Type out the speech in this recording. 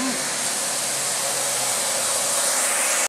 Ooh.